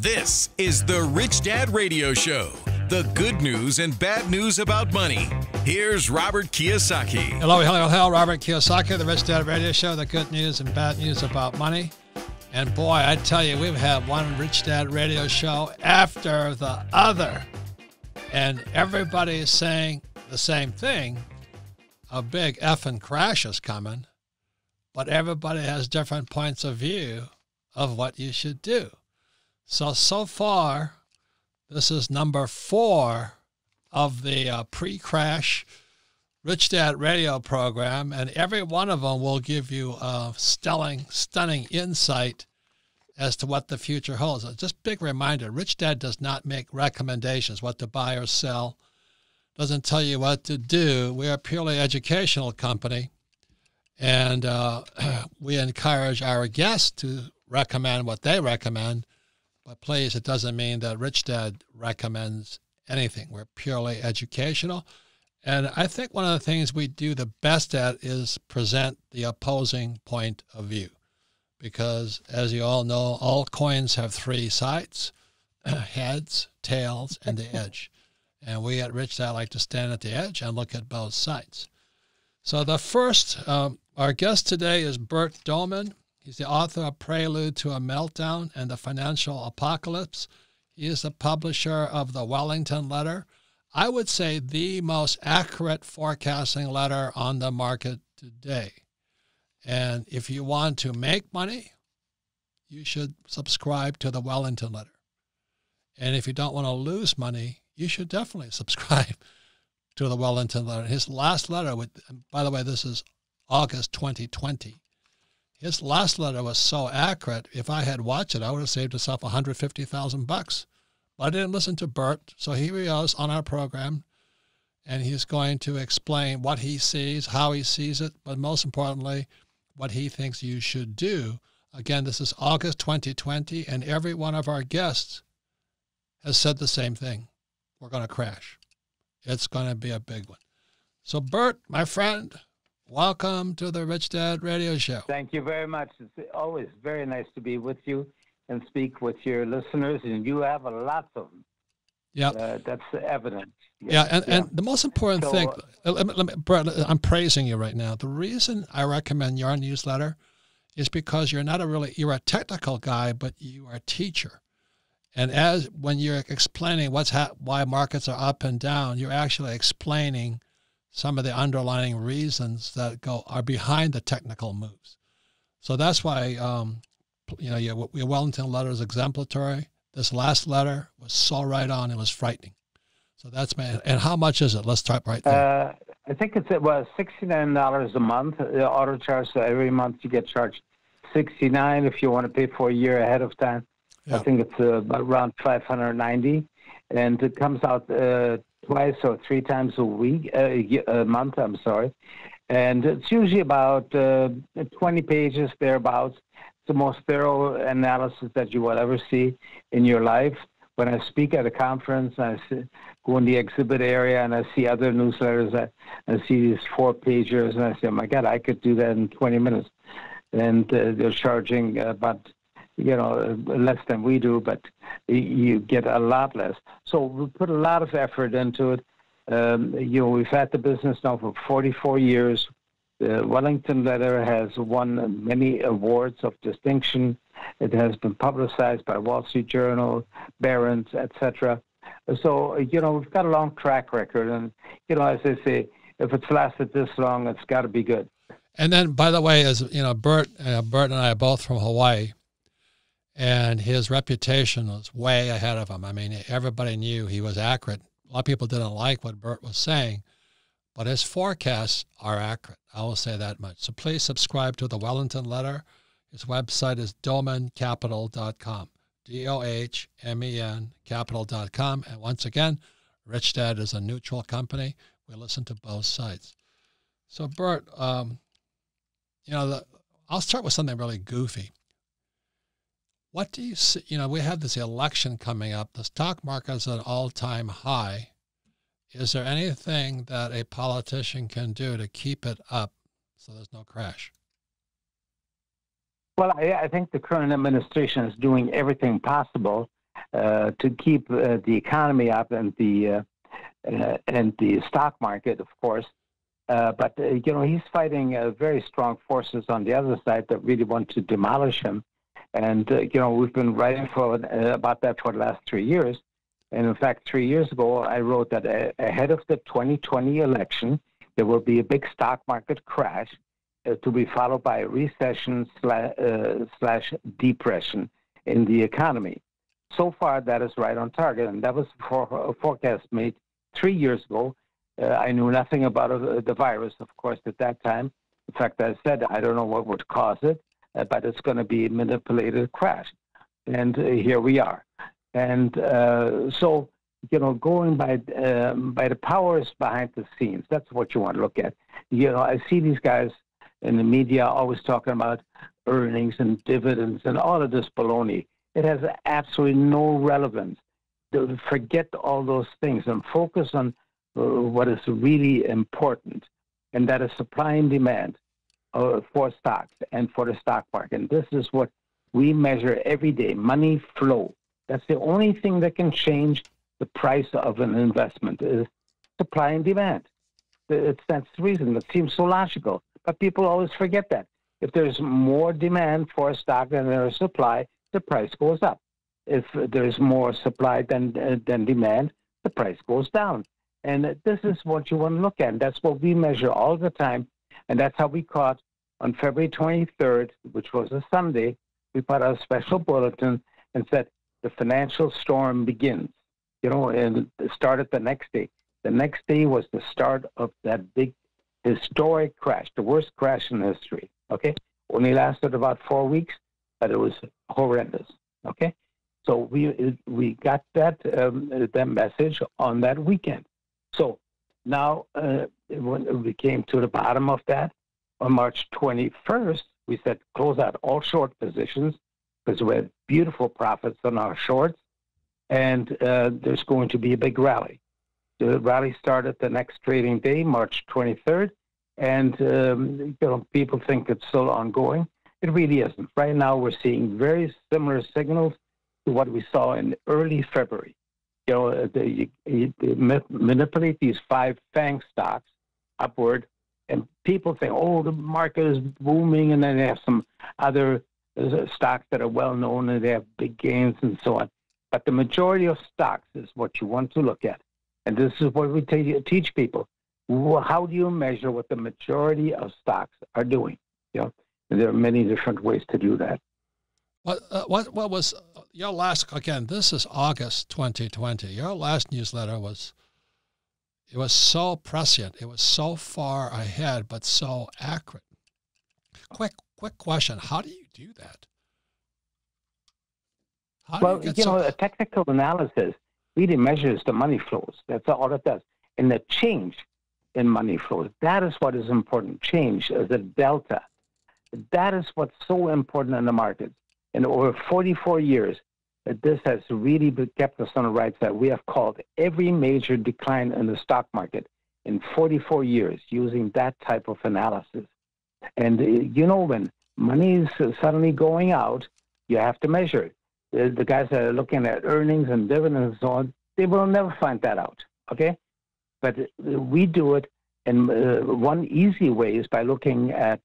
This is the Rich Dad Radio Show the good news and bad news about money. Here's Robert Kiyosaki. Hello, hello, hello. Robert Kiyosaki, the Rich Dad Radio Show, the good news and bad news about money. And boy, I tell you, we've had one Rich Dad Radio Show after the other. And everybody is saying the same thing. A big effing crash is coming, but everybody has different points of view of what you should do. So, so far, this is number four of the uh, pre crash Rich Dad radio program, and every one of them will give you a stunning, stunning insight as to what the future holds. Just big reminder Rich Dad does not make recommendations what to buy or sell, doesn't tell you what to do. We are a purely educational company, and uh, we encourage our guests to recommend what they recommend please, it doesn't mean that Rich Dad recommends anything. We're purely educational. And I think one of the things we do the best at is present the opposing point of view. Because as you all know, all coins have three sides heads, tails, and the edge. And we at Rich Dad like to stand at the edge and look at both sides. So the first, um, our guest today is Bert Dohmen. He's the author of Prelude to a Meltdown and the Financial Apocalypse. He is the publisher of the Wellington Letter. I would say the most accurate forecasting letter on the market today. And if you want to make money, you should subscribe to the Wellington Letter. And if you don't want to lose money, you should definitely subscribe to the Wellington Letter. His last letter, with, by the way, this is August 2020. His last letter was so accurate. If I had watched it, I would have saved myself 150,000 bucks. But I didn't listen to Bert, so here he is on our program, and he's going to explain what he sees, how he sees it, but most importantly, what he thinks you should do. Again, this is August 2020, and every one of our guests has said the same thing. We're going to crash. It's going to be a big one. So, Bert, my friend, Welcome to the Rich Dad Radio Show. Thank you very much. It's always very nice to be with you and speak with your listeners, and you have a lot of them. Yeah, uh, that's evident. Yes. Yeah, and, yeah. and the most important so, thing, uh, let me, let me, Brett, I'm praising you right now. The reason I recommend your newsletter is because you're not a really you're a technical guy, but you are a teacher. And as when you're explaining what's ha- why markets are up and down, you're actually explaining some of the underlying reasons that go are behind the technical moves. So that's why um, you know your, your Wellington letter is exemplary. This last letter was so right on; it was frightening. So that's my and how much is it? Let's start right there. Uh, I think it's it was sixty nine dollars a month. The auto charge. So every month you get charged sixty nine if you want to pay for a year ahead of time. I think it's uh, around five hundred ninety, and it comes out uh, twice or three times a week, uh, a month. I'm sorry, and it's usually about uh, 20 pages thereabouts. It's the most thorough analysis that you will ever see in your life. When I speak at a conference, I go in the exhibit area and I see other newsletters. I, I see these four pagers, and I say, "Oh my God, I could do that in 20 minutes." And uh, they're charging about you know, less than we do, but you get a lot less. So we put a lot of effort into it. Um, you know, we've had the business now for 44 years. The Wellington Letter has won many awards of distinction. It has been publicized by Wall Street Journal, Barron's, etc. So, you know, we've got a long track record. And, you know, as I say, if it's lasted this long, it's got to be good. And then, by the way, as you know, Bert, uh, Bert and I are both from Hawaii and his reputation was way ahead of him. I mean, everybody knew he was accurate. A lot of people didn't like what Bert was saying, but his forecasts are accurate. I will say that much. So please subscribe to the Wellington Letter. His website is dohmencapital.com, D O H M E N capital.com. And once again, Rich Dad is a neutral company. We listen to both sides. So, Bert, um, you know, the, I'll start with something really goofy. What do you see? You know, we have this election coming up. The stock market is at all time high. Is there anything that a politician can do to keep it up so there's no crash? Well, I, I think the current administration is doing everything possible. uh, to keep uh, the economy up and the uh, uh, and the stock market, of course. Uh, but you know he's fighting very strong forces on the other side that really want to demolish him. And you know we've been writing for about that for the last three years. And in fact, three years ago, I wrote that ahead of the 2020 election, there will be a big stock market crash uh, to be followed by a recession slash, uh, slash depression in the economy. So far, that is right on target, and that was for, a forecast made three years ago. Uh, I knew nothing about uh, the virus, of course, at that time. In fact, I said I don't know what would cause it, uh, but it's going to be manipulated crash, and uh, here we are. And so, you know, going by um, by the powers behind the scenes, that's what you want to look at. You know, I see these guys in the media always talking about earnings and dividends and all of this baloney. It has absolutely no relevance. Forget all those things and focus on uh, what is really important, and that is supply and demand uh, for stocks and for the stock market. And this is what we measure every day money flow. That's the only thing that can change the price of an investment is supply and demand. It's that's the reason. It seems so logical. But people always forget that. If there's more demand for a stock than there is supply, the price goes up. If there's more supply than, uh, than demand, the price goes down. And this is what you want to look at. That's what we measure all the time. And that's how we caught on February 23rd, which was a Sunday, we put out a special bulletin and said, the financial storm begins. You know, and started the next day. The next day was the start of that big historic crash, the worst crash in history. Okay, only lasted about four weeks, but it was horrendous. Okay, so we we got that um, that message on that weekend. So now uh, when we came to the bottom of that on March 21st, we said close out all short positions because we had beautiful profits on our shorts, and uh, there's going to be a big rally. The rally started the next trading day, March 23rd, and um, you know people think it's still ongoing. It really isn't. Right now, we're seeing very similar signals to what we saw in early February. You know, they, manipulate these five FANG stocks upward, and people think, oh, the market is booming, and then they have some other uh, stocks that are well known and they have big gains and so on. But the majority of stocks is what you want to look at. And this is what we teach people. How do you measure what the majority of stocks are doing? You know, and there are many different ways to do that. What uh, what what was your last again? This is August 2020. Your last newsletter was it was so prescient. It was so far ahead, but so accurate. Quick quick question: How do you do that? How well, you, you know, a technical analysis really measures the money flows. That's all it does. And the change in money flows, that is what is important. Change, is the delta. That is what's so important in the markets. And over 44 years, that this has really kept us on the right side. We have called every major decline in the stock market in 44 years using that type of analysis. And uh, you know, when money is suddenly going out, you have to measure it the guys that are looking at earnings and dividends and so on, they will never find that out. Okay, but we do it, and uh, one easy way is by looking at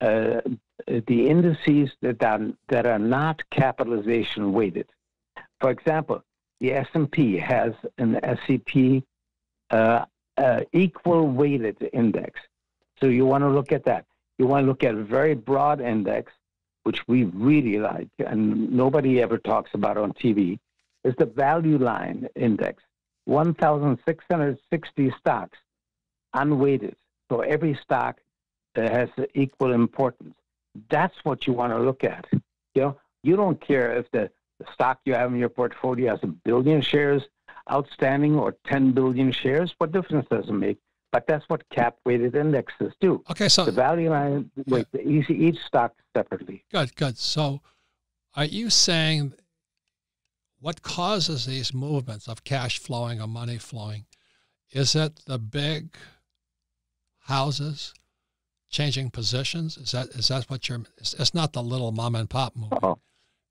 uh, the indices that are, that are not capitalization weighted. For example, the S&P has an S&P uh, uh, equal weighted index. So you want to look at that. You want to look at a very broad index which we really like, and nobody ever talks about on TV, is the value line index 1,660 stocks, unweighted. So every stock has equal importance. That's what you want to look at. You know, you don't care if the, the stock you have in your portfolio has a billion shares outstanding or 10 billion shares. What difference does it make? But that's what cap weighted indexes do. Okay, so the value line weight yeah. each, each stock separately. Good, good. So, are you saying what causes these movements of cash flowing or money flowing? Is it the big houses changing positions? Is that is that what you're? It's, it's not the little mom and pop movement. Oh.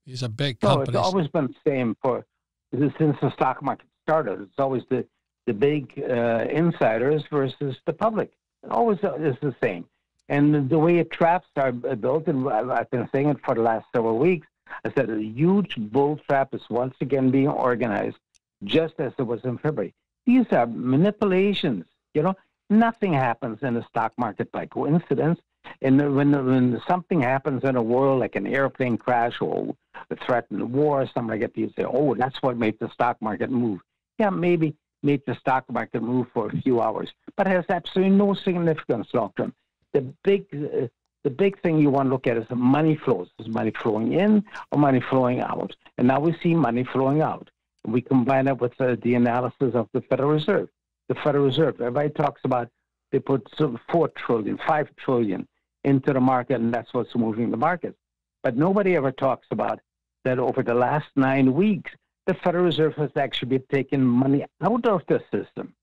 These are big companies. No, it's always been the same for since the stock market started. It's always the the big uh, insiders versus the public. It always is the same. And the way it traps are built, and I've been saying it for the last several weeks, I said a huge bull trap is once again being organized, just as it was in February. These are manipulations. You know, nothing happens in the stock market by coincidence. And when, when something happens in a world, like an airplane crash or a threatened war, something like that, say, oh, that's what made the stock market move. Yeah, maybe made the stock market move for a few hours, but has absolutely no significance long term. The big, uh, the big thing you want to look at is the money flows. Is money flowing in or money flowing out? And now we see money flowing out. We combine that with uh, the analysis of the Federal Reserve. The Federal Reserve, everybody talks about they put four trillion, five trillion into the market, and that's what's moving the market. But nobody ever talks about that over the last nine weeks, the Federal Reserve has actually been taking money out of the system.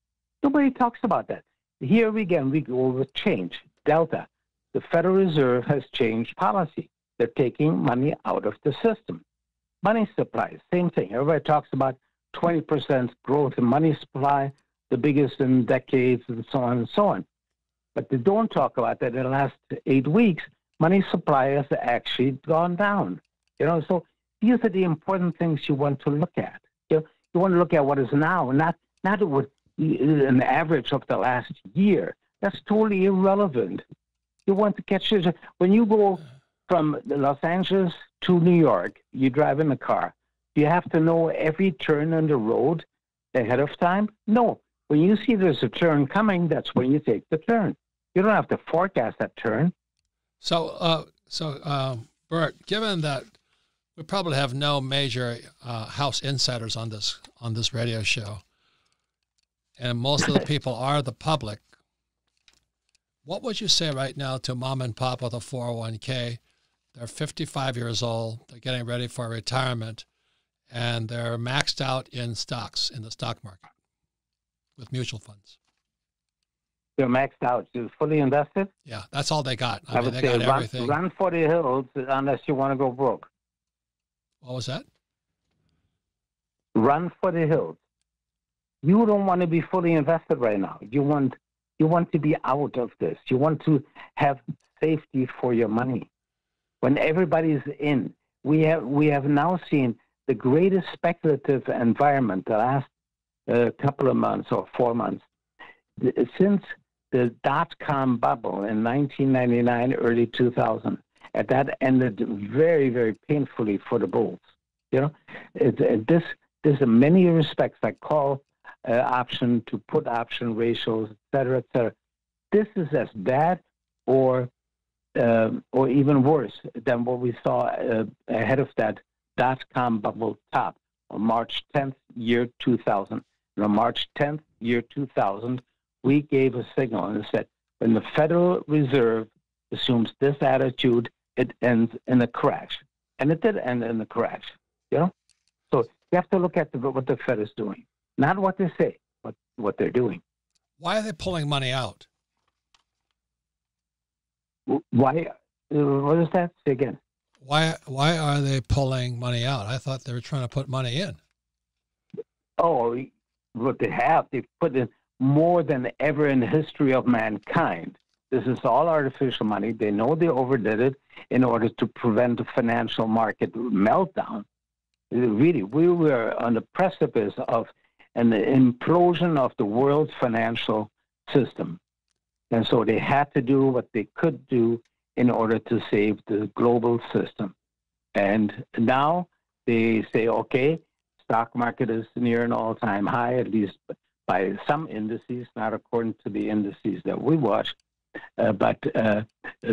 Nobody talks about that. Here again, we go with change, delta. The Federal Reserve has changed policy. They're taking money out of the system. Money supply, same thing. Everybody talks about 20% growth in money supply, the biggest in decades, and so on and so on. But they don't talk about that in the last eight weeks, money supply has actually gone down. You know, so these are the important things you want to look at. You, you want to look at what is now, not not what uh, an average of the last year. That's totally irrelevant. You want to catch it when you go from Los Angeles to New York. You drive in a car. Do you have to know every turn on the road ahead of time? No. When you see there's a turn coming, that's when you take the turn. You don't have to forecast that turn. So, uh, so um, Bert, given that we probably have no major uh, house insiders on this on this radio show, and most of the people are the public. What would you say right now to mom and pop with a 401k? They're 55 years old. They're getting ready for retirement, and they're maxed out in stocks in the stock market with mutual funds. They're maxed out. You're fully invested. Yeah, that's all they got. I, I mean, would say run, run for the hills unless you want to go broke. What was that? Run for the hills. You don't want to be fully invested right now. You want you want to be out of this. You want to have safety for your money. When everybody's in, we have we have now seen the greatest speculative environment the last uh, couple of months or four months since the dot com bubble in 1999, early 2000 and that ended very, very painfully for the Bulls. You know, it, it, this this in many respects like call uh, option to put option ratios, et cetera, et cetera. This is as bad or uh, or even worse than what we saw uh, ahead of that dot com bubble top on March 10th, year 2000. And on March 10th, year 2000, we gave a signal and said, when the Federal Reserve assumes this attitude, it ends in a crash. And it did end in a crash, you know? So you have to look at the, what the Fed is doing, not what they say, but what they're doing. Why are they pulling money out? Why? What is that? Say again. Why? Why are they pulling money out? I thought they were trying to put money in. Oh, what they have, they've put in more than ever in the history of mankind. This is all artificial money. They know they overdid it in order to prevent a financial market meltdown. Really, we were on the precipice of an implosion of the world's financial system. And so they had to do what they could do in order to save the global system. And now they say, okay, stock market is near an all-time high, at least by some indices, not according to the indices that we watch. Uh, but uh,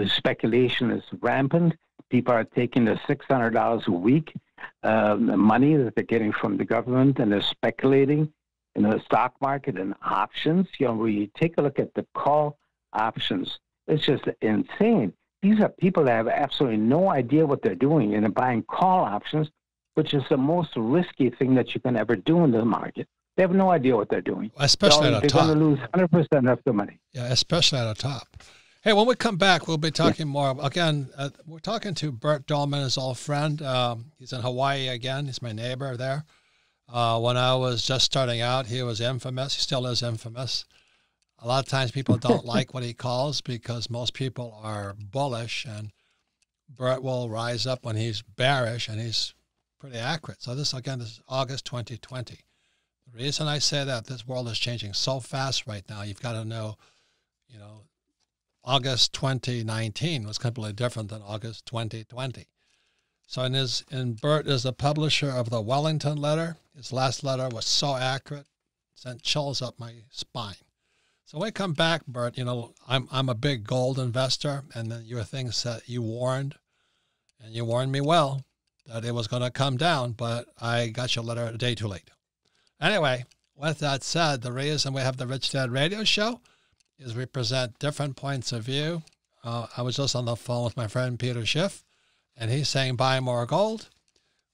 speculation is rampant. People are taking the $600 a week um, money that they're getting from the government and they're speculating in the stock market and options. You know, we take a look at the call options. It's just insane. These are people that have absolutely no idea what they're doing and they're buying call options, which is the most risky thing that you can ever do in the market. They have no idea what they're doing. Especially so at a top. They're going to lose 100% of the money. Yeah, especially at a top. Hey, when we come back, we'll be talking more. Again, uh, we're talking to Bert Dohmen, his old friend. Um, he's in Hawaii again. He's my neighbor there. Uh, when I was just starting out, he was infamous. He still is infamous. A lot of times people don't like what he calls because most people are bullish, and Bert will rise up when he's bearish, and he's pretty accurate. So this again, this is August 2020. The reason I say that this world is changing so fast right now, you've got to know, you know, August 2019 was completely different than August 2020. So in his in Bert is the publisher of the Wellington letter. His last letter was so accurate, sent chills up my spine. So when I come back, Bert, you know, I'm I'm a big gold investor, and then your things that you warned, and you warned me well that it was going to come down, but I got your letter a day too late. Anyway, with that said, the reason we have the Rich Dad Radio Show is we present different points of view. Uh, I was just on the phone with my friend Peter Schiff, and he's saying buy more gold.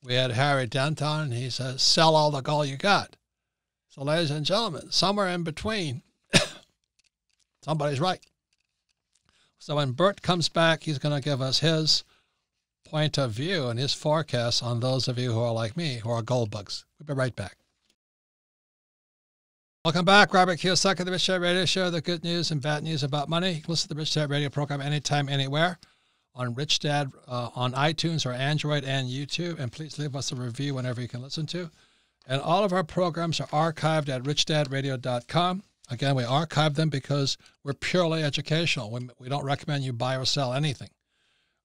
We had Harry Dent on, and he says sell all the gold you got. So, ladies and gentlemen, somewhere in between, somebody's right. So when Bert comes back, he's going to give us his point of view and his forecasts on those of you who are like me, who are gold bugs. We'll be right back. Welcome back. Robert Kiyosaki, the Rich Dad Radio Show, the good news and bad news about money. You can listen to the Rich Dad Radio program anytime, anywhere on Rich Dad uh, on iTunes or Android and YouTube. And please leave us a review whenever you can listen to. And all of our programs are archived at richdadradio.com. Again, we archive them because we're purely educational. We, we don't recommend you buy or sell anything.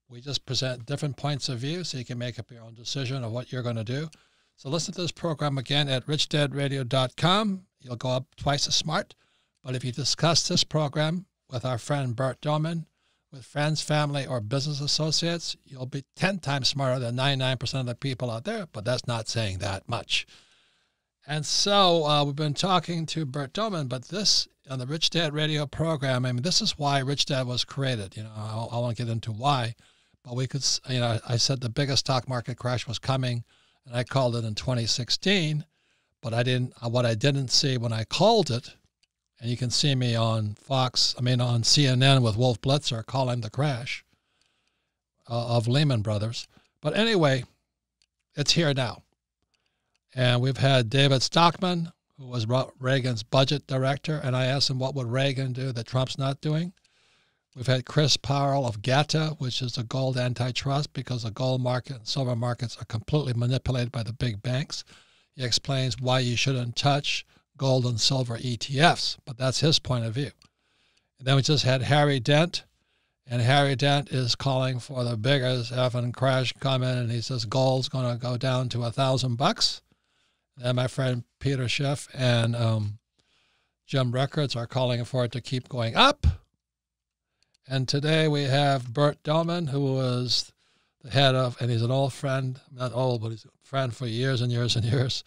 We just present different points of view so you can make up your own decision of what you're going to do. So listen to this program again at richdadradio.com you'll go up twice as smart. But if you discuss this program with our friend Bert Dohmen, with friends, family, or business associates, you'll be 10 times smarter than 99% of the people out there, but that's not saying that much. And so uh, we've been talking to Bert Dohmen, but this on the Rich Dad radio program, I mean, this is why Rich Dad was created. You know, I, I want get into why, but we could, you know, I said the biggest stock market crash was coming, and I called it in 2016. But I didn't. Uh, what I didn't see when I called it, and you can see me on Fox. I mean on CNN with Wolf Blitzer calling the crash uh, of Lehman Brothers. But anyway, it's here now, and we've had David Stockman, who was Reagan's budget director, and I asked him what would Reagan do that Trump's not doing. We've had Chris Powell of GATA, which is a gold antitrust because the gold market and silver markets are completely manipulated by the big banks. He explains why you shouldn't touch gold and silver ETFs, but that's his point of view. And then we just had Harry Dent, and Harry Dent is calling for the biggest effing crash coming, and he says gold's going to go down to a thousand bucks. And my friend Peter Schiff and um, Jim Rickards are calling for it to keep going up. And today we have Bert Dohmen, who was the head of, and he's an old friend, not old, but he's a friend for years and years and years.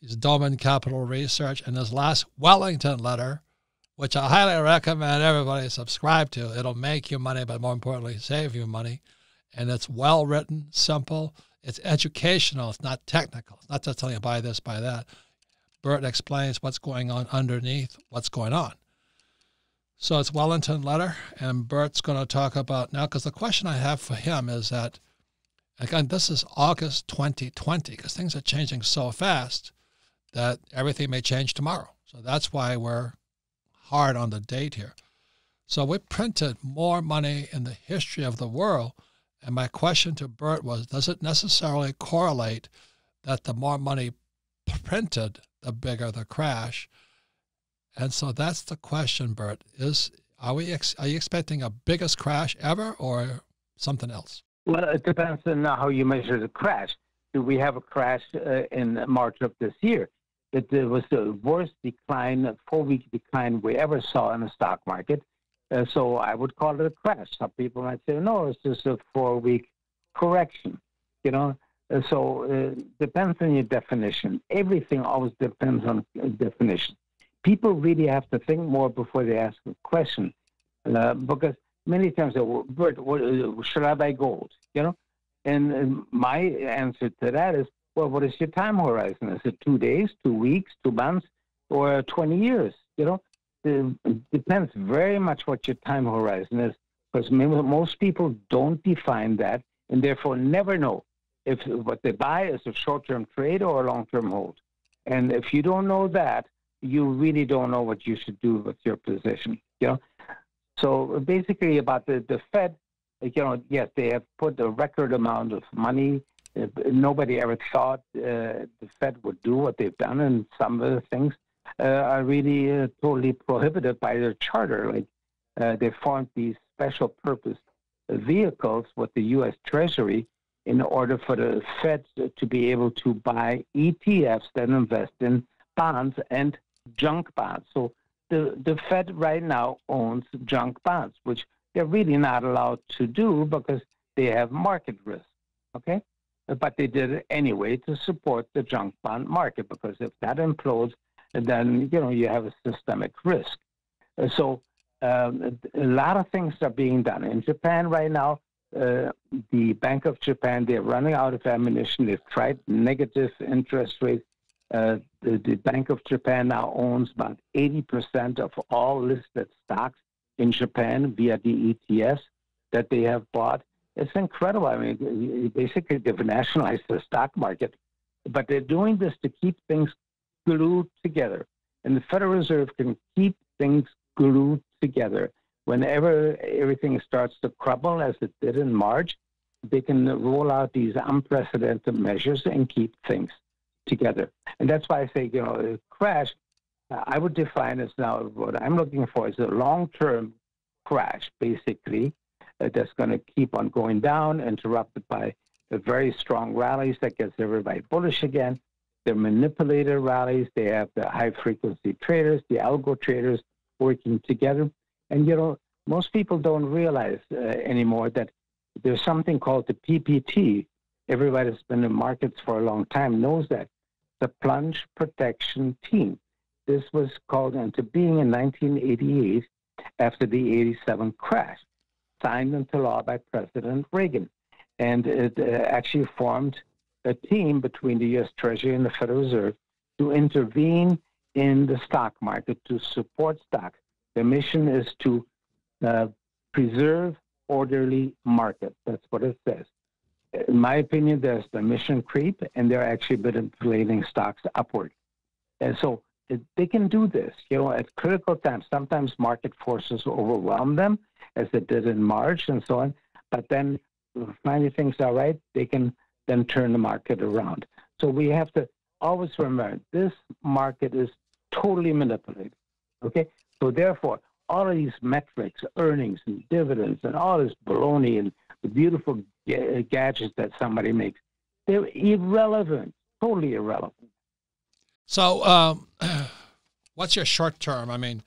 He's Dohmen Capital Research. And his last Wellington letter, which I highly recommend everybody subscribe to, it'll make you money, but more importantly, save you money. And it's well written, simple. It's educational. It's not technical. It's not just telling you buy this, buy that. Bert explains what's going on underneath what's going on. So it's Wellington letter, and Bert's going to talk about now because the question I have for him is that Again, this is August 2020 because things are changing so fast that everything may change tomorrow. So that's why we're hard on the date here. So we printed more money in the history of the world. And my question to Bert was Does it necessarily correlate that the more money printed, the bigger the crash? And so that's the question, Bert. Is are we ex- are you expecting a biggest crash ever or something else? Well, it depends on how you measure the crash. Do we have a crash uh, in March of this year? It, it was the worst decline, four-week decline we ever saw in the stock market. Uh, so I would call it a crash. Some people might say, no, it's just a four-week correction. You know, uh, so it uh, depends on your definition. Everything always depends on definition. People really have to think more before they ask a question, uh, because many times, uh, Bert, what, uh, should I buy gold? You know, and my answer to that is, well, what is your time horizon? Is it two days, two weeks, two months, or 20 years? You know, it depends very much what your time horizon is, because most people don't define that and therefore never know if what they buy is a short-term trade or a long-term hold. And if you don't know that, you really don't know what you should do with your position. You know, so basically about the the Fed, you know, yes, they have put a record amount of money. Nobody ever thought uh, the Fed would do what they've done, and some of the things uh, are really uh, totally prohibited by their charter. Like uh, they formed these special purpose vehicles with the U.S. Treasury in order for the Fed to be able to buy ETFs that invest in bonds and junk bonds. So the, the Fed right now owns junk bonds, which they're really not allowed to do because they have market risk. Okay? But they did it anyway to support the junk bond market because if that implodes, then you know you have a systemic risk. So um, a lot of things are being done in Japan right now. Uh, the Bank of Japan, they're running out of ammunition. They've tried negative interest rates. Uh, the, the, Bank of Japan now owns about 80% of all listed stocks in Japan via the ETFs that they have bought. It's incredible. I mean, basically, they've nationalized the stock market, but they're doing this to keep things glued together. And the Federal Reserve can keep things glued together whenever everything starts to crumble, as it did in March, they can roll out these unprecedented measures and keep things together. And that's why I say, you know, the crash, I would define as now what I'm looking for is a long term crash, basically, uh, that's going to keep on going down, interrupted by very strong rallies that gets everybody bullish again. They're manipulated rallies. They have the high frequency traders, the algo traders working together. And you know, most people don't realize uh, anymore that there's something called the PPT. Everybody that's been in markets for a long time knows that the plunge protection team. This was called into being in 1988 after the 87 crash, signed into law by President Reagan. And it uh, actually formed a team between the U.S. Treasury and the Federal Reserve to intervene in the stock market to support stocks the mission is to uh, preserve orderly market. That's what it says. In my opinion, there's the mission creep, and they're actually been inflating stocks upward. And so they can do this, you know, at critical times. Sometimes market forces overwhelm them, as it did in March and so on. But then, finally, things are right. They can then turn the market around. So we have to always remember this market is totally manipulated. Okay, so therefore, all of these metrics, earnings and dividends, and all this baloney and the beautiful ga- gadgets that somebody makes, they're irrelevant, totally irrelevant. So, um, what's your short term? I mean,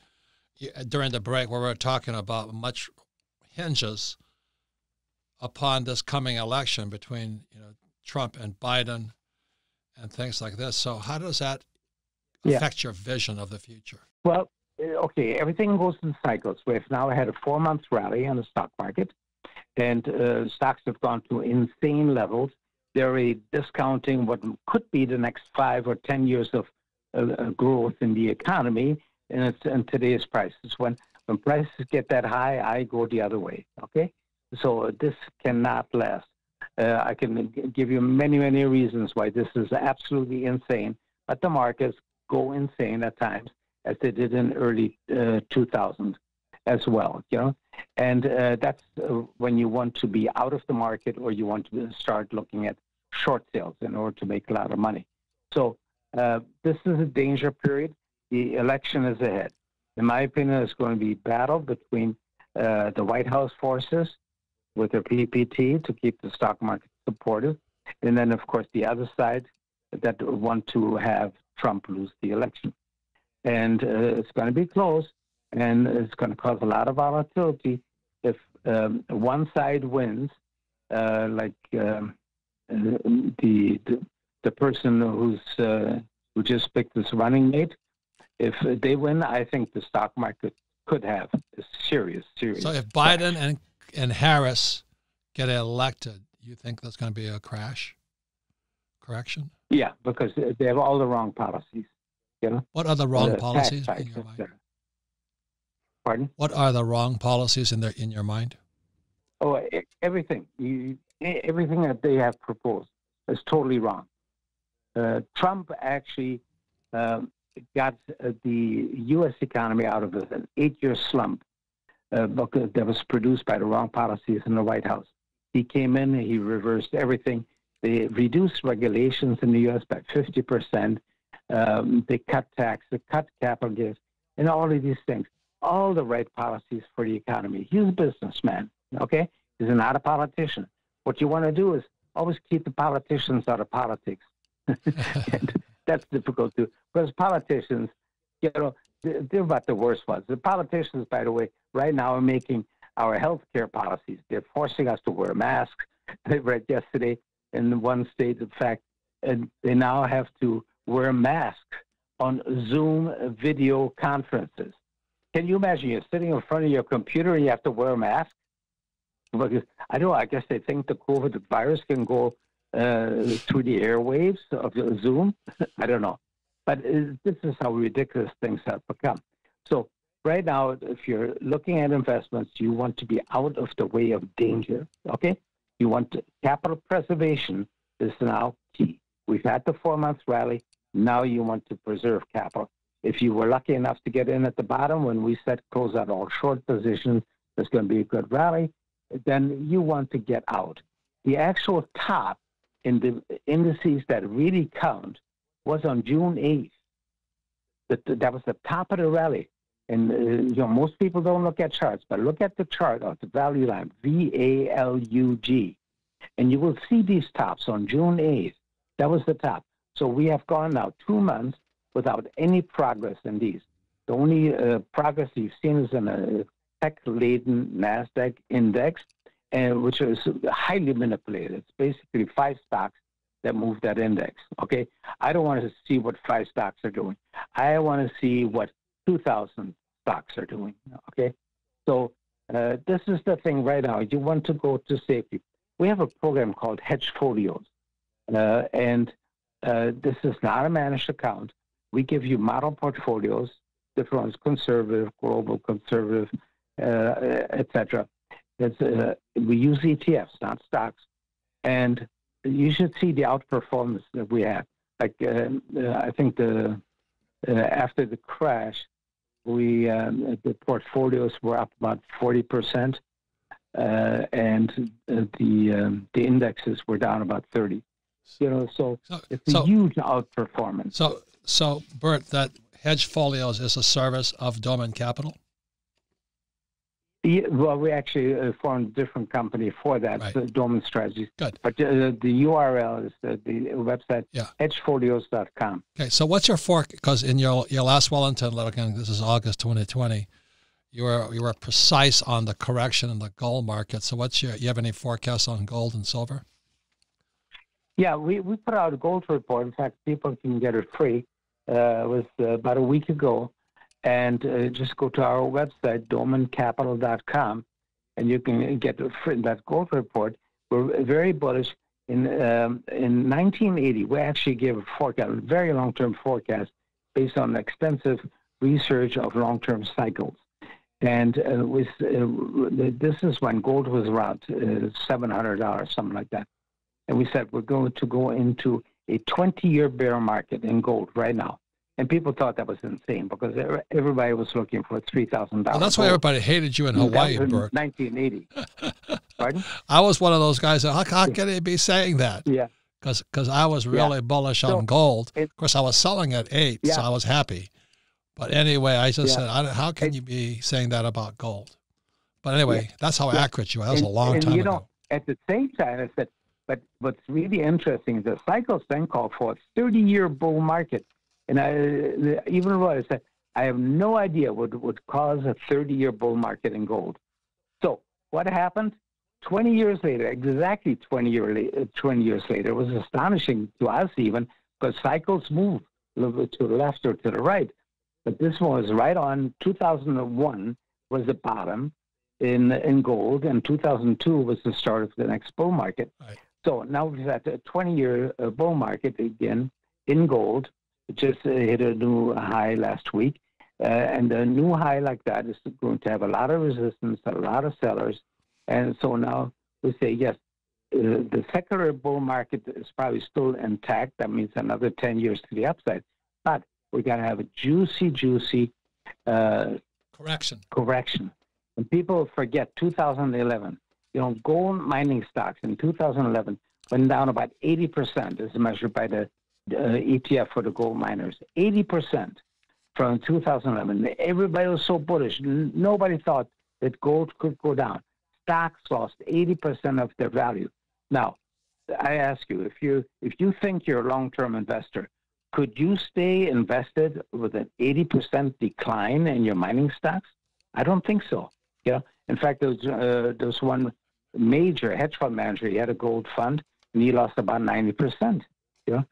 during the break, where we are talking about much hinges upon this coming election between you know Trump and Biden and things like this. So, how does that affect yeah. your vision of the future? Well, uh, okay, everything goes in cycles. We've now had a four month rally on the stock market, and uh, stocks have gone to insane levels. They're discounting what could be the next five or 10 years of uh, growth in the economy and it's in today's prices. When, when prices get that high, I go the other way, okay? So this cannot last. Uh, I can give you many, many reasons why this is absolutely insane, but the markets go insane at times as they did in early uh, 2000 as well. You know, and uh, that's uh, when you want to be out of the market or you want to start looking at short sales in order to make a lot of money. So uh, this is a danger period. The election is ahead. In my opinion, it's going to be battle between uh, the White House forces with their PPT to keep the stock market supportive, and then of course the other side that want to have Trump lose the election and uh, it's going to be close, and it's going to cause a lot of volatility if um, one side wins, uh, like um, the, the, the person who's uh, who just picked this running mate. If they win, I think the stock market could have a serious, serious. So if Biden and and Harris get elected, you think there's going to be a crash? Correction? Yeah, because they have all the wrong policies. You know? What are the wrong policies in your mind? Pardon? What are the wrong policies in their in your mind? Oh, everything. You, everything that they have proposed is totally wrong. Uh, Trump actually uh, got uh, the U.S. economy out of an eight-year slump uh, that was produced by the wrong policies in the White House. He came in, he reversed everything. They reduced regulations in the U.S. by 50 percent. Um, they cut taxes, cut capital gains, and all of these things. All the right policies for the economy. He's a businessman, okay? He's not a politician. What you want to do is always keep the politicians out of politics. that's difficult too, because politicians, you know, they're about the worst ones. The politicians, by the way, right now are making our health care policies. They're forcing us to wear masks. I read yesterday in one state, in fact, and they now have to wear masks on Zoom video conferences. Can you imagine you're sitting in front of your computer and you have to wear a mask? Because I don't know, I guess they think the COVID virus can go uh, through the airwaves of Zoom. I don't know. But uh, this is how ridiculous things have become. So, right now, if you're looking at investments, you want to be out of the way of danger. Okay? You want to, capital preservation is now key. We've had the four month rally. Now you want to preserve capital. If you were lucky enough to get in at the bottom when we said close out all short positions, there's going to be a good rally, then you want to get out. The actual top in the indices that really count was on June 8th. That, that was the top of the rally. And uh, you know, most people don't look at charts, but look at the chart of the value line, V A L U G, and you will see these tops on June 8th. That was the top. So we have gone now two months without any progress in these. The only uh, progress you've seen is in a tech-laden Nasdaq index, and which is highly manipulated. It's basically five stocks that move that index. Okay, I don't want to see what five stocks are doing. I want to see what 2,000 stocks are doing. Okay, so uh, this is the thing right now. You want to go to safety. We have a program called Hedge Folios, uh, and uh, this is not a managed account. We give you model portfolios, different ones, conservative, global, conservative, uh, etc uh, we use ETFs, not stocks, and you should see the outperformance that we have. Like uh, uh, I think the uh, after the crash, we um, the portfolios were up about forty percent, uh, and the um, the indexes were down about thirty. You know, so, so it's a so, huge outperformance. So, so Bert, that hedge folios is a service of Dohmen Capital. Yeah, well, we actually uh, formed a different company for that, right. uh, Dohmen Strategies. Good. But uh, the URL is the, the website, yeah. hedgefolios.com. Okay, so what's your fork? Because in your, your last Wellington, again, this is August 2020, you were you were precise on the correction in the gold market. So what's your, you have any forecasts on gold and silver? Yeah, we, we put out a gold report. In fact, people can get it free. Uh, it was uh, about a week ago and uh, just go to our website, dohmencapital.com, and you can get that gold report. We're very bullish. In um, in 1980, we actually gave a forecast, a very long-term forecast, based on extensive research of long-term cycles. And uh, with, uh, this is when gold was around uh, $700, something like that. And we said we're going to go into a 20-year bear market in gold right now and people thought that was insane because everybody was looking for three thousand dollars. That's why everybody hated you in Hawaii, Bert. Nineteen eighty. Pardon? I was one of those guys. That, how, how can he be saying that? Yeah. Because I was really yeah. bullish so on gold. It, of course, I was selling at eight, yeah. so I was happy. But anyway, I just yeah. said, how can it, you be saying that about gold? But anyway, that's how accurate you are. That was and, a long time you ago. Know, at the same time, I said, but what's really interesting is the cycles then call for a 30-year bull market and I, even Roy said, I have no idea what would cause a 30 year bull market in gold. So, what happened? 20 years later, exactly 20, year uh, 20 years later, it was astonishing to us even because cycles move a little bit to the left or to the right. But this one was right on. 2001 was the bottom in in gold, and 2002 was the start of the next bull market. Right. So now we've got a 20 year uh, bull market again in gold. It just uh, hit a new high last week. Uh, and a new high like that is going to have a lot of resistance, a lot of sellers. And so now we say, yes, uh, the secular bull market is probably still intact. That means another 10 years to the upside. But we're going to have a juicy, juicy uh, correction. Correction. And people forget 2011. You know, gold mining stocks in 2011 went down about 80%, as measured by the uh, ETF for the gold miners. 80% from 2011. Everybody was so bullish. Nobody thought that gold could go down. Stocks lost 80% of their value. Now, I ask you, if you if you think you're a long-term investor, could you stay invested with an 80% decline in your mining stocks? I don't think so. Yeah. In fact, there was, uh, there was one major hedge fund manager. He had a gold fund, and he lost about 90%. Yeah.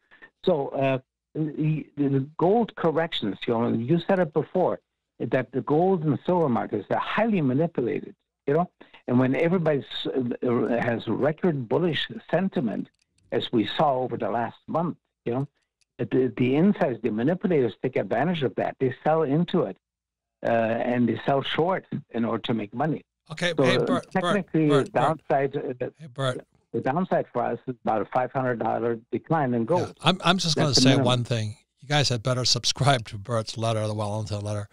So uh, the, the, gold corrections, you know, you said it before, that the gold and silver markets are highly manipulated. You know, and when everybody uh, has record bullish sentiment, as we saw over the last month, you know, the, the insiders, the manipulators take advantage of that. They sell into it uh, and they sell short in order to make money. Okay, so hey, Bert, technically, Bert, downside, uh, hey, Bert. the downside for us is about a five hundred dollar decline in gold. Yeah, I'm I'm just going to say minimum. one thing. You guys had better subscribe to Bert's letter, the Wellington letter,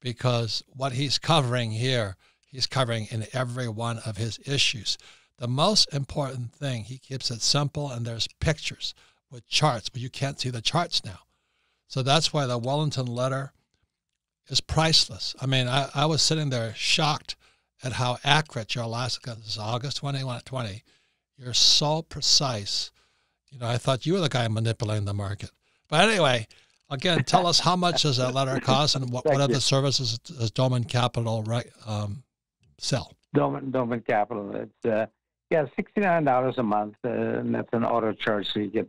because what he's covering here, he's covering in every one of his issues. The most important thing, he keeps it simple, and there's pictures with charts, but you can't see the charts now. So that's why the Wellington letter is priceless. I mean, I, I was sitting there shocked at how accurate your last, is August 21 20. You're so precise. You know, I thought you were the guy manipulating the market. But anyway, again, tell us how much does that letter cost and what, what other services does Dohmen Capital right, um, sell? Dohmen, Dohmen Capital, it's, uh, yeah, $69 a month, uh, and that's an auto charge, so you get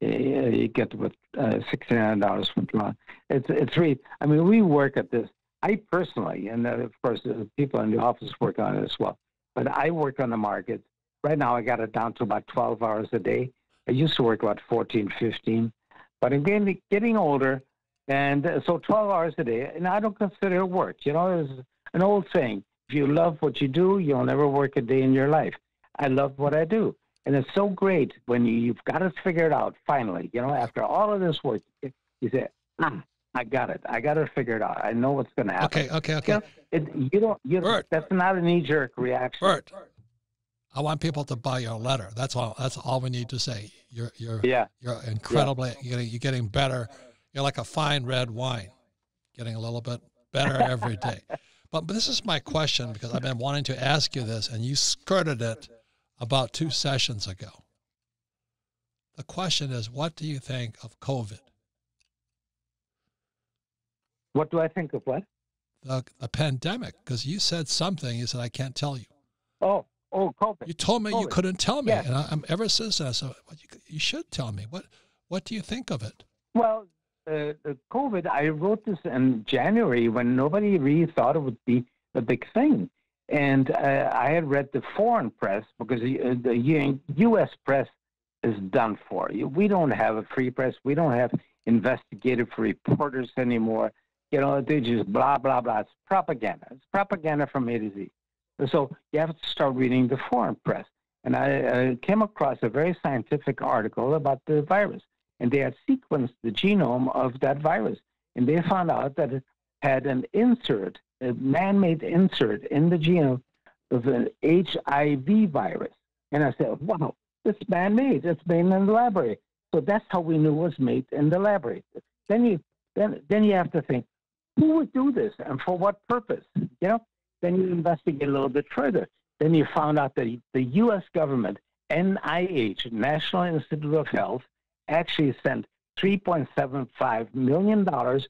you get with uh, sixty nine dollars per month. It's it's really. I mean, we work at this. I personally, and of course, the people in the office work on it as well. But I work on the market. Right now, I got it down to about twelve hours a day. I used to work about 14, 15. But I'm getting getting older, and uh, so twelve hours a day, and I don't consider it work. You know, there's an old saying: if you love what you do, you'll never work a day in your life. I love what I do. And it's so great when you, have got it figured out finally. You know, after all of this work, you say, ah, I got it. I got it figured out. I know what's going to happen. Okay, okay, okay. You, know, it, you don't. You Bert, that's not a knee jerk reaction. Bert, I want people to buy your letter. That's all. That's all we need to say. You're you're yeah. You're incredibly. Yeah. You're, getting, you're getting better. You're like a fine red wine, getting a little bit better every day. but, but this is my question because I've been wanting to ask you this, and you skirted it about two sessions ago. The question is, what do you think of COVID? What do I think of what? The, pandemic, because you said something. You said, I can't tell you. Oh, oh, COVID. You told me COVID. you couldn't tell me. Yes. And I, am ever since then, I said, well, you, you, should tell me. What, what do you think of it? Well, uh, the COVID, I wrote this in January when nobody really thought it would be a big thing. And uh, I had read the foreign press because the, the U.S. press is done for. We don't have a free press. We don't have investigative reporters anymore. You know, they just blah, blah, blah. It's propaganda. It's propaganda from A to Z. So you have to start reading the foreign press. And I, I came across a very scientific article about the virus. And they had sequenced the genome of that virus. And they found out that it had an insert a man-made insert in the genome of an HIV virus. And I said, wow, it's man-made. It's made in the laboratory. So that's how we knew it was made in the laboratory. Then you then then you have to think, who would do this and for what purpose? You know. Then you investigate a little bit further. Then you found out that the U.S. government, NIH, National Institute of Health, actually sent 3.75 million dollars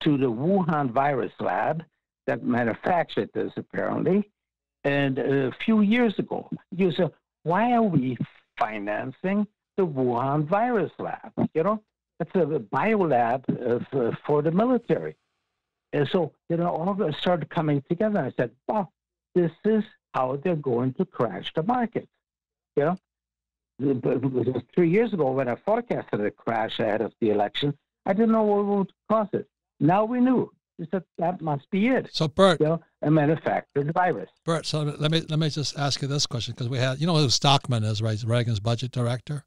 to the Wuhan virus lab that manufactured this, apparently. And a few years ago, you said, why are we financing the Wuhan virus lab? You know, it's a biolab uh, for the military. And so, you know, all of it started coming together. I said, well, this is how they're going to crash the market. You know, three years ago when I forecasted a crash ahead of the election, I didn't know what would cause it. Now we knew said that must be it. So Bert, you know, a manufactured virus. Bert, so let me let me just ask you this question because we had you know who Stockman is, right? Reagan's budget director.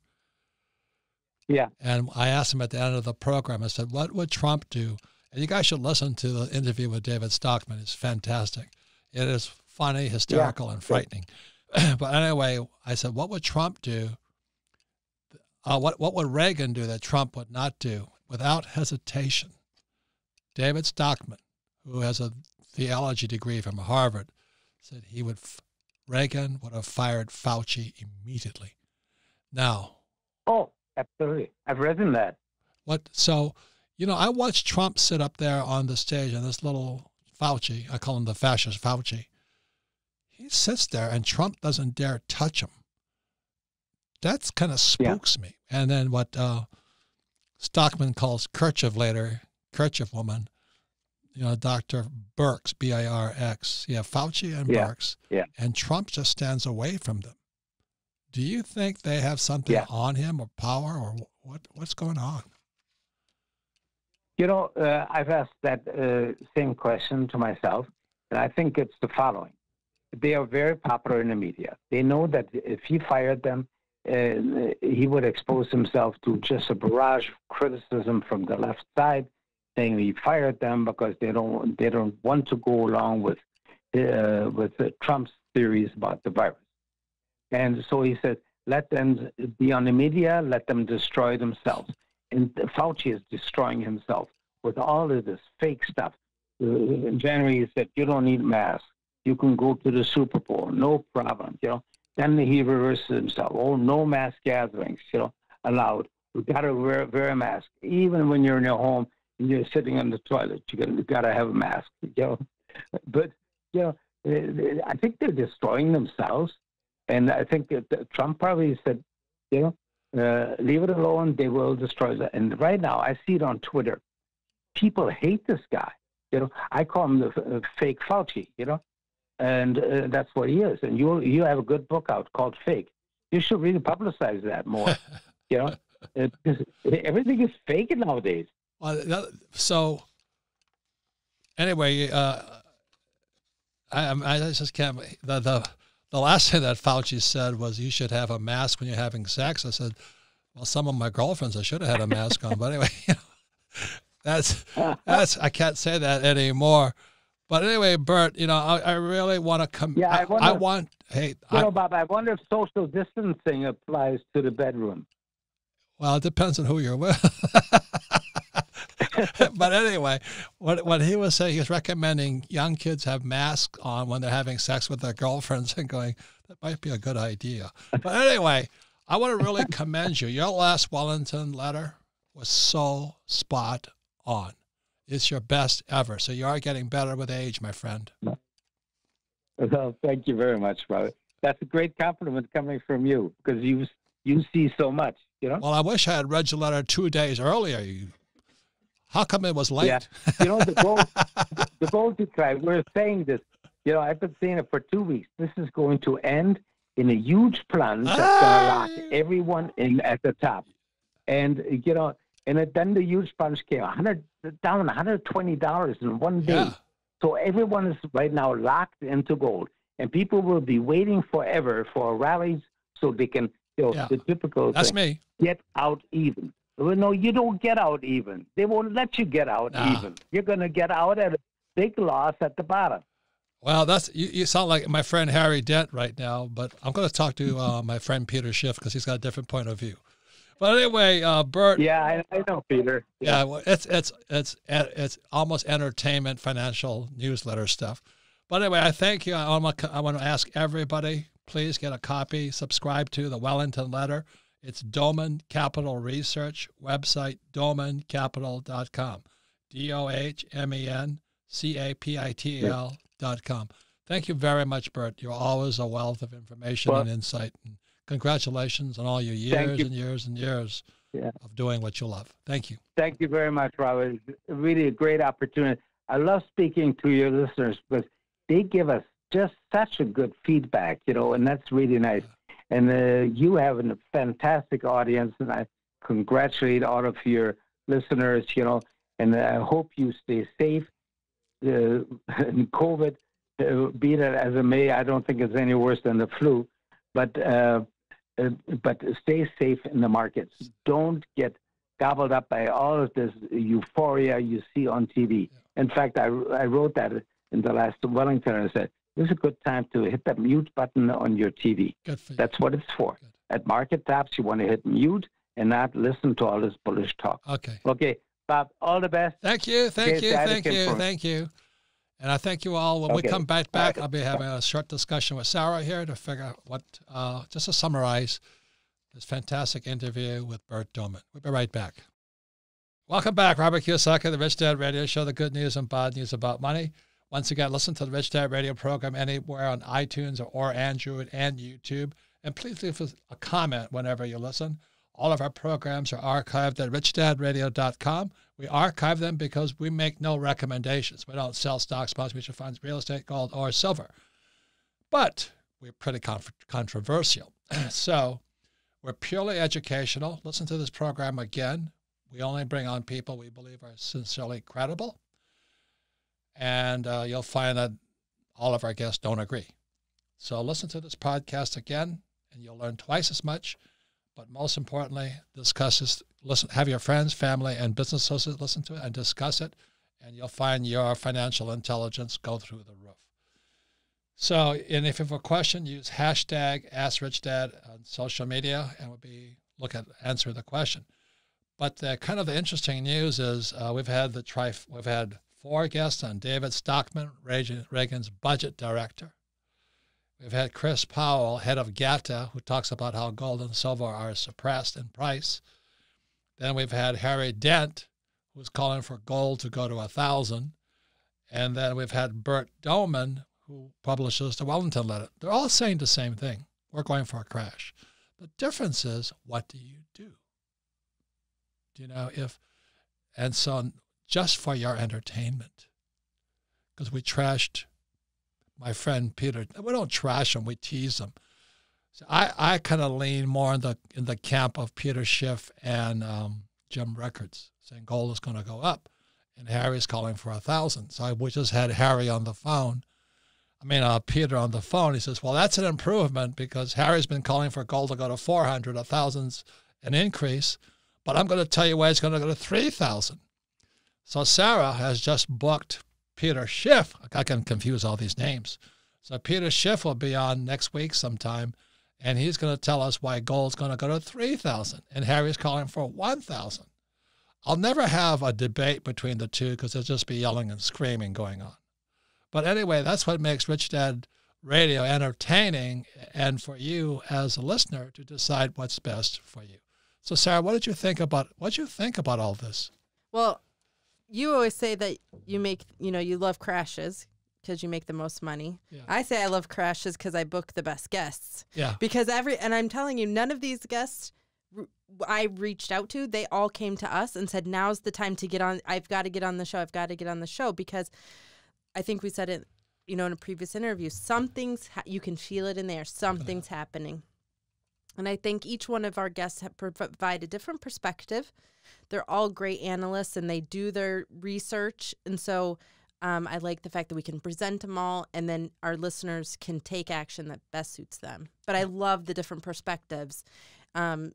Yeah. And I asked him at the end of the program, I said, what would Trump do? And you guys should listen to the interview with David Stockman. It's fantastic. It is funny, hysterical, yeah. and frightening. but anyway, I said, what would Trump do? Uh, what, what would Reagan do that Trump would not do? Without hesitation, David Stockman, who has a theology degree from Harvard, said he would, Reagan would have fired Fauci immediately. Now. Oh, absolutely. I've read in that. What, so, you know, I watched Trump sit up there on the stage and this little Fauci, I call him the fascist Fauci, he sits there and Trump doesn't dare touch him. That's kind of spooks yeah. me. And then what uh, Stockman calls kerchief later, kerchief woman, you know, Dr. Birx, B I R X. Yeah, Fauci and yeah. Birx. Yeah. And Trump just stands away from them. Do you think they have something yeah. on him or power or what? What's going on? You know, uh, I've asked that uh, same question to myself, and I think it's the following: they are very popular in the media. They know that if he fired them, uh, he would expose himself to just a barrage of criticism from the left side, saying he fired them because they don't they don't want to go along with uh, with Trump's theories about the virus. And so he said, let them be on the media, let them destroy themselves. And Fauci is destroying himself with all of this fake stuff. Uh, in January, he said, you don't need masks. You can go to the Super Bowl, no problem. You know, then he reverses himself. Oh, no mass gatherings, you know, allowed. You got to wear, wear a mask, even when you're in your home and you're sitting on the toilet. You got, you got to have a mask. You know, but you know, I think they're destroying themselves. And I think that Trump probably said, you know, uh, leave it alone. They will destroy that. And right now, I see it on Twitter. People hate this guy. You know, I call him the uh, fake Fauci. You know, and uh, that's what he is. And you you have a good book out called Fake. You should really publicize that more. you know, it, everything is fake nowadays. Well, so anyway, uh, I I just can't the the the last thing that Fauci said was you should have a mask when you're having sex. I said, well, some of my girlfriends I should have had a mask on, but anyway, you know, that's that's I can't say that anymore. But anyway, Bert, you know, I, I really want to come. Yeah, I, wonder, I want. Hey, you I, know, Bob, I wonder if social distancing applies to the bedroom. Well, it depends on who you're with. but anyway, what what he was saying, he was recommending young kids have masks on when they're having sex with their girlfriends, and going, that might be a good idea. But anyway, I want to really commend you. Your last Wellington letter was so spot on. It's your best ever. So you are getting better with age, my friend. Well, thank you very much, brother. That's a great compliment coming from you because you you see so much. You know. Well, I wish I had read your letter two days earlier. You how come it was late? Yeah. You know, the gold, the gold decline, we're saying this, you know, I've been saying it for two weeks. This is going to end in a huge plunge that's going to lock ah. everyone in at the top. And, you know, and then the huge plunge came 100 down $120 in one day. Yeah. So everyone is right now locked into gold. And people will be waiting forever for rallies so they can, you know, yeah. the typical That's thing, me. get out even. Well, no, you don't get out even. They won't let you get out nah. even. You're going to get out at a big loss at the bottom. Well, that's you, you sound like my friend Harry Dent right now, but I'm going to talk to uh, my friend Peter Schiff because he's got a different point of view. But anyway, uh, Bert. Yeah, I, I know Peter. Yeah, yeah well, it's it's it's it's almost entertainment, financial newsletter stuff. But anyway, I thank you. I want to, I want to ask everybody, please get a copy, subscribe to the Wellington Letter. It's Dohmen Capital Research website, dohmencapital.com. D O H M E N C A P I T A L.com. Thank you very much, Bert. You're always a wealth of information well, and insight. And congratulations on all your years you. and years and years yeah. of doing what you love. Thank you. Thank you very much, Robert. It's really a great opportunity. I love speaking to your listeners because they give us just such a good feedback, you know, and that's really nice. And uh, you have a fantastic audience, and I congratulate all of your listeners, you know, and I hope you stay safe. Uh, COVID, uh, be that as it may, I don't think it's any worse than the flu. But uh, uh, but stay safe in the markets. Don't get gobbled up by all of this euphoria you see on TV. In fact, I, I wrote that in the last Wellington. I said, this is a good time to hit that mute button on your TV. That's what it's for. Good. At market taps, you want to hit mute and not listen to all this bullish talk. Okay. Okay. Bob, all the best. Thank you. Thank you. Thank you. Thank you. And I thank you all. When okay. we come back, back, I'll be having a short discussion with Sarah here to figure out what, uh, just to summarize this fantastic interview with Bert Dohmen. We'll be right back. Welcome back. Robert Kiyosaki, the Rich Dad Radio Show, the good news and bad news about money. Once again, listen to the Rich Dad Radio program anywhere on iTunes or, Android and YouTube. And please leave us a comment whenever you listen. All of our programs are archived at richdadradio.com. We archive them because we make no recommendations. We don't sell stocks, bonds, mutual funds, real estate, gold, or silver. But we're pretty controversial. so we're purely educational. Listen to this program again. We only bring on people we believe are sincerely credible. And uh, you'll find that all of our guests don't agree. So listen to this podcast again, and you'll learn twice as much but most importantly, discuss this. Listen, have your friends, family, and business associates listen to it and discuss it, and you'll find your financial intelligence go through the roof. So, and if you have a question, use hashtag AskRichDad on social media, and we'll be look at answer the question. But the, kind of the interesting news is uh, we've had the tri we've had four guests on David Stockman, Reagan's budget director. We've had Chris Powell, head of GATA, who talks about how gold and silver are suppressed in price. Then we've had Harry Dent, who's calling for gold to go to a thousand. And then we've had Bert Dohmen, who publishes the Wellington letter. They're all saying the same thing. We're going for a crash. The difference is, what do you do? Do you know if, and so just for your entertainment, because we trashed my friend Peter. We don't trash him; we tease him. So I, I kind of lean more in the in the camp of Peter Schiff and um, Jim Rickards, saying gold is going to go up, and Harry's calling for a thousand. So I we just had Harry on the phone. I mean, uh, Peter on the phone. He says, "Well, that's an improvement because Harry's been calling for gold to go to 400, a thousand's an increase, but I'm going to tell you why it's going to go to 3,000." So Sarah has just booked Peter Schiff. I can confuse all these names. So Peter Schiff will be on next week sometime, and he's going to tell us why gold's going to go to 3,000 and Harry's calling for 1,000. I'll never have a debate between the two because there'll just be yelling and screaming going on. But anyway, that's what makes Rich Dad Radio entertaining and for you as a listener to decide what's best for you. So Sarah, what did you think about what did you think about all this? Well, you always say that you make, you know, you love crashes because you make the most money. Yeah. I say I love crashes because I book the best guests. Yeah. Because every, and I'm telling you, none of these guests I reached out to, they all came to us and said, now's the time to get on. I've got to get on the show. I've got to get on the show because I think we said it, you know, in a previous interview, something's, ha- you can feel it in there. Something's happening. And I think each one of our guests have provide a different perspective they're all great analysts and they do their research. And so um, I like the fact that we can present them all and then our listeners can take action that best suits them. But I love the different perspectives. Um,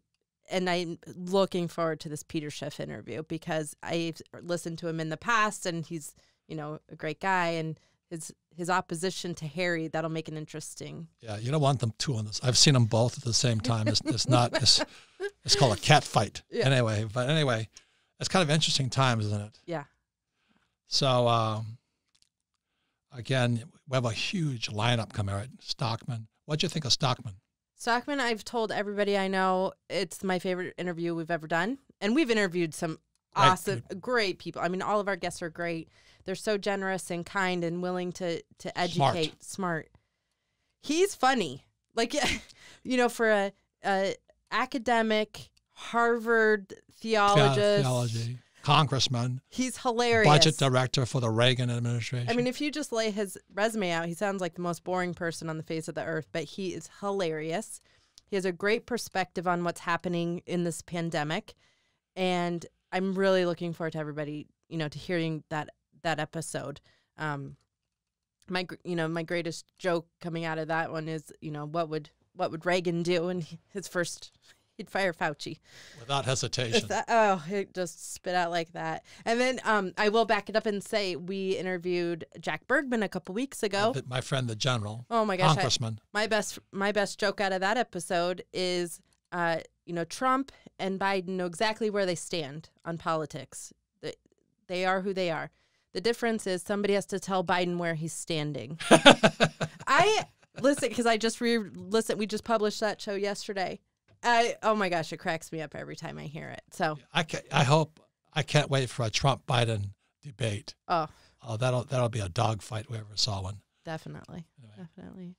and I'm looking forward to this Peter Schiff interview because I've listened to him in the past and he's, you know, a great guy and his his opposition to Harry, that'll make it interesting. Yeah, you don't want them two on this. I've seen them both at the same time. It's, it's not. It's, it's called a cat fight. Yeah. Anyway, but anyway, it's kind of interesting times, isn't it? Yeah. So um, again, we have a huge lineup coming. Right, Stockman. What do you think of Stockman? Stockman, I've told everybody I know it's my favorite interview we've ever done, and we've interviewed some awesome, right. great people. I mean, all of our guests are great. They're so generous and kind and willing to to educate. Smart. smart. He's funny. Like, you know, for a, a academic Harvard theologist, theology congressman. He's hilarious. Budget director for the Reagan administration. I mean, if you just lay his resume out, he sounds like the most boring person on the face of the earth, but he is hilarious. He has a great perspective on what's happening in this pandemic. And I'm really looking forward to everybody, you know, to hearing that that episode. Um, my you know my greatest joke coming out of that one is you know what would what would Reagan do? And his first, he'd fire Fauci. Without hesitation. That- oh, it just spit out like that. And then um, I will back it up and say we interviewed Jack Bergman a couple weeks ago. My friend, the general, Oh my gosh! I- congressman. my best my best joke out of that episode is uh, you know Trump and Biden know exactly where they stand on politics. They, they are who they are. The difference is somebody has to tell Biden where he's standing. I listen because I just re listen. We just published that show yesterday. I oh my gosh, it cracks me up every time I hear it. So I, ca I hope, I can't wait for a Trump Biden debate. oh, Oh, that'll, that'll be a dogfight. We ever saw one. definitely, definitely.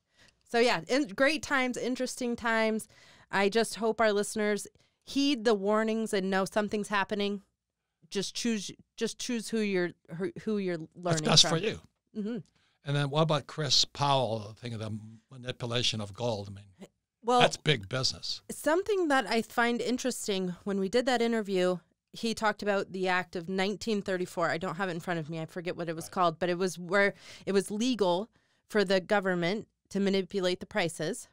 So yeah, in, great times, interesting times. I just hope our listeners heed the warnings and know something's happening. Just choose, just choose who you're who, you're learning best from. for you? hmm And then what about Chris Powell, the thing of the manipulation of gold? I mean, Well, that's big business. something that I find interesting when we did that interview, he talked about the act of 1934. I don't have it in front of me. I forget what it was called, but it was where it was legal for the government to manipulate the prices.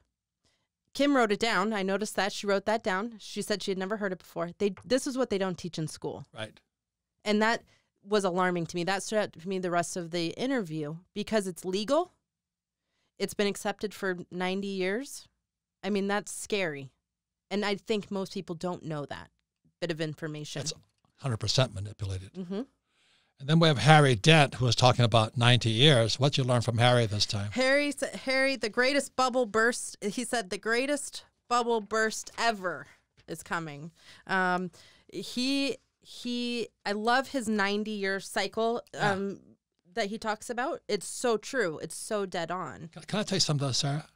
Kim wrote it down. I noticed that she wrote that down. She said she had never heard it before. They this is what they don't teach in school. Right. And that was alarming to me. That stood out to me the rest of the interview because it's legal. It's been accepted for 90 years. I mean, that's scary. And I think most people don't know that bit of information. It's 100% manipulated. hmm And then we have Harry Dent, who was talking about 90 years. What you learn from Harry this time? Harry, Harry, the greatest bubble burst. He said the greatest bubble burst ever is coming. Um, he he. I love his ninety year cycle. Um, that he talks about. It's so true. It's so dead on. Can, can I tell you something, though, Sarah?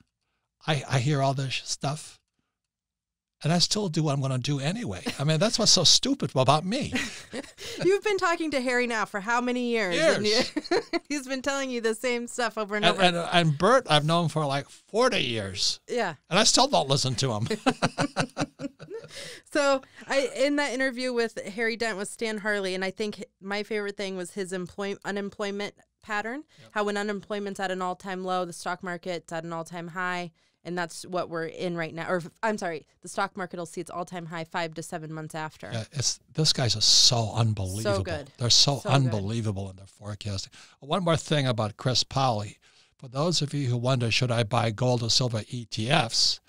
I, I hear all this stuff, and I still do what I'm going to do anyway. I mean, that's what's so stupid about me. You've been talking to Harry now for how many years? And Years. you- he's been telling you the same stuff over and, And, over. and, and Bert, I've known for like 40 years, yeah. and I still don't listen to him. So I in that interview with Harry Dent with Stan Harley, and I think my favorite thing was his employ- unemployment pattern. How when unemployment's at an all time low, the stock market's at an all time high, and that's what we're in right now. Or I'm sorry, the stock market will see its all time high five to seven months after. Yeah, it's this guys are so unbelievable. So good. They're so, So good. unbelievable in their forecasting. One more thing about Chris Powell. For those of you who wonder, should I buy gold or silver ETFs?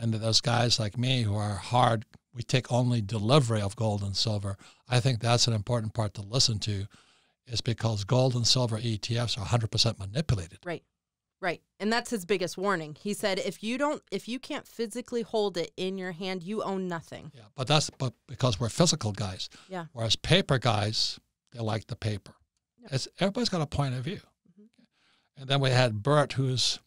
And those guys like me who are hard, we take only delivery of gold and silver. I think that's an important part to listen to, is because gold and silver ETFs are 100% manipulated. Right. Right. And that's his biggest warning. He said if you don't if you can't physically hold it in your hand, you own nothing. Yeah, but that's but because we're physical guys. Yeah. Whereas paper guys, they like the paper. It's, everybody's got a point of view. Mm-hmm. And then we had Bert, who's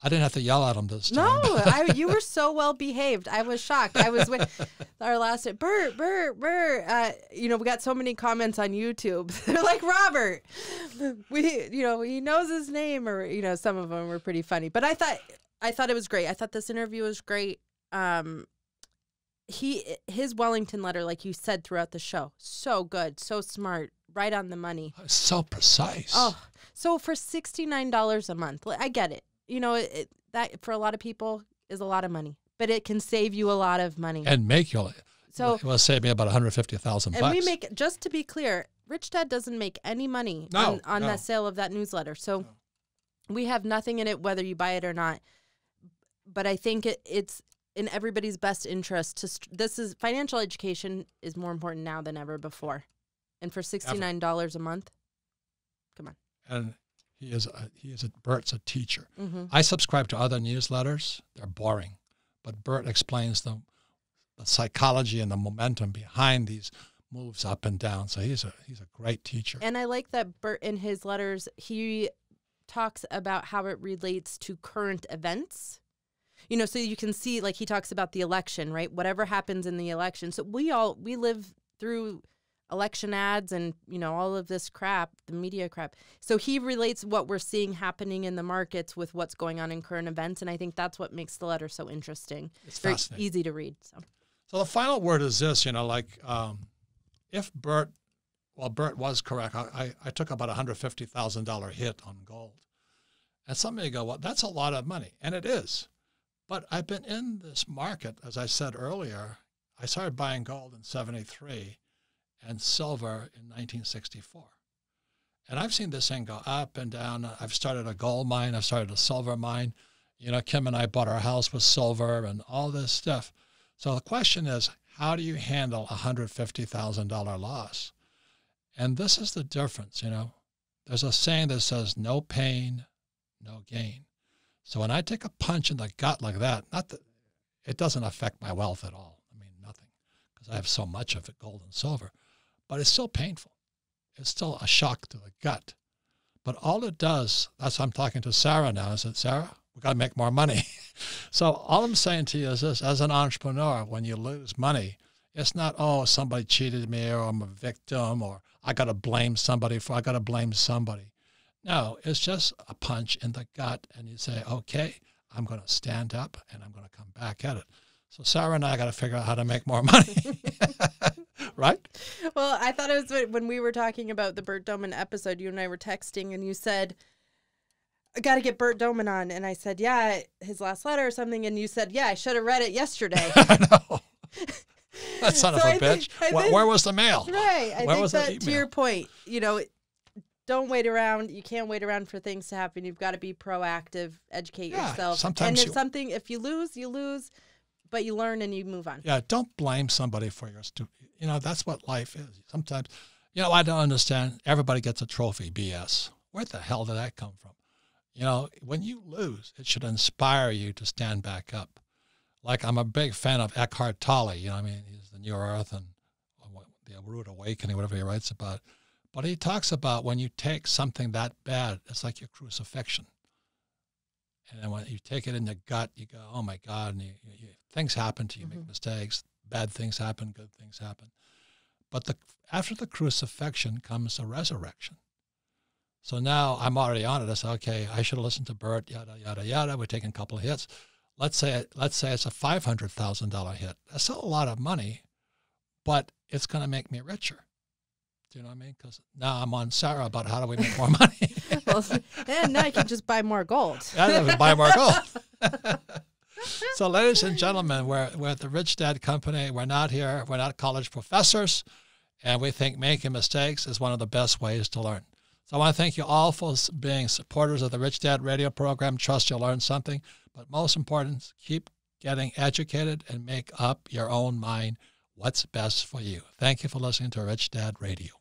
I didn't have to yell at him this time. No, I, you were so well behaved. I was shocked. I was with our last Bert, Bert, Bert. Uh, you know, we got so many comments on YouTube. They're like Robert. We, you know, he knows his name, or you know, some of them were pretty funny. But I thought, I thought it was great. I thought this interview was great. Um, he, his Wellington letter, like you said throughout the show, so good, so smart, right on the money. so precise. Oh, so for sixty nine dollars a month, I get it. You know, it, that for a lot of people is a lot of money, but it can save you a lot of money. And make you so, it will save me about 150,000 and bucks. we make just to be clear, Rich Dad doesn't make any money No, on, on no. that sale of that newsletter. So we have nothing in it, whether you buy it or not. But I think it, it's in everybody's best interest to. St- this is financial education is more important now than ever before, and for sixty nine dollars a month, come on. and he is a, he is a, Bert's a teacher. Mm-hmm. I subscribe to other newsletters. They're boring, but Bert explains the, the psychology and the momentum behind these moves up and down. So he's a he's a great teacher. And I like that Bert in his letters he talks about how it relates to current events. You know, so you can see like he talks about the election, right? Whatever happens in the election. So we all we live through election ads and, you know, all of this crap, the media crap. So he relates what we're seeing happening in the markets with what's going on in current events and I think that's what makes the letter so interesting. It's Very easy to read. So So the final word is this, you know, like um, if Bert, well, Bert was correct. I, I, I took about a hundred fifty thousand dollar hit on gold, and some may go, well, that's a lot of money, and it is, But I've been in this market, as I said earlier. I started buying gold in 73 and silver in 1964. And I've seen this thing go up and down. I've started a gold mine, I've started a silver mine. You know, Kim and I bought our house with silver and all this stuff. So the question is, how do you handle a $150,000 loss? And this is the difference, you know. There's a saying that says, no pain, no gain. So when I take a punch in the gut like that, not that it doesn't affect my wealth at all. I mean, nothing, because I have so much of it, gold and silver, but it's still painful. It's still a shock to the gut. But all it does, that's I'm talking to Sarah now, I said, Sarah, we've got to make more money. so all I'm saying to you is this, as an entrepreneur, when you lose money, it's not, oh, somebody cheated me or I'm a victim or I got to blame somebody for, I got to blame somebody. No, it's just a punch in the gut. And you say, okay, I'm going to stand up and I'm going to come back at it. So Sarah and I got to figure out how to make more money. right? Well, I thought it was when we were talking about the Bert Dohmen episode, you and I were texting and you said, I got to get Bert Dohmen on. And I said, yeah, his last letter or something. And you said, yeah, I should have read it yesterday. I know. That son So of a I bitch. think- Where- think- Where was the mail? Right. I Where think was the that to your point, you know, don't wait around. You can't wait around for things to happen. You've got to be proactive, educate Yeah, yourself. sometimes and if you- something, if you lose, you lose, but you learn and you move on. Yeah, don't blame somebody for your stupid. You know, that's what life is. Sometimes, you know, I don't understand. Everybody gets a trophy. BS. Where the hell did that come from? You know, when you lose, it should inspire you to stand back up. Like I'm a big fan of Eckhart Tolle. You know, I mean, he's the New Earth and uh, the Rude Awakening, whatever he writes about. But he talks about when you take something that bad, it's like your crucifixion. And then when you take it in the gut, you go, "Oh my God!" And you, you, things happen to you, make mm-hmm. mistakes, bad things happen, good things happen. But the after the crucifixion comes the resurrection. So now I'm already on it. I say, okay, I should have listened to Bert, yada yada yada. We're taking a couple of hits. Let's say let's say it's a five hundred thousand dollar hit. That's still a lot of money, but it's going to make me richer. Do you know what I mean? Because now I'm on Sarah about how do we make more money. Well, and now you can just buy more gold. I have to buy more gold. so, ladies and gentlemen, we're, we're at the Rich Dad Company. We're not here. We're not college professors. And we think making mistakes is one of the best ways to learn. So, I want to thank you all for being supporters of the Rich Dad radio program. Trust you'll learn something. But most important, keep getting educated and make up your own mind what's best for you. Thank you for listening to Rich Dad Radio.